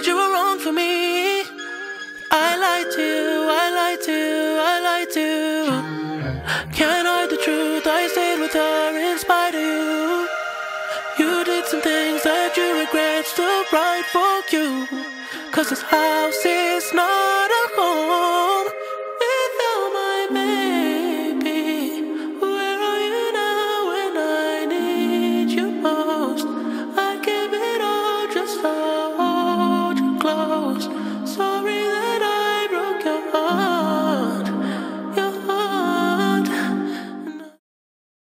said you were wrong for me. I lied to you, I lied to you, I lied to you. Can't hide the truth, I stayed with her in spite of you. You did some things that you regret, still right for you. Cause this house is